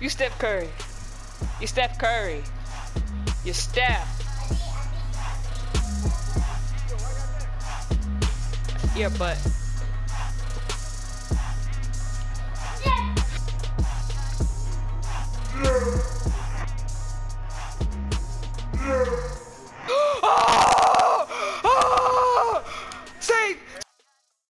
You Steph Curry. You Steph Curry. You Steph. Yeah, but. Yeah. Yeah.